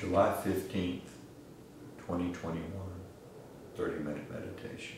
July fifteenth, 2021, 30 minute meditation.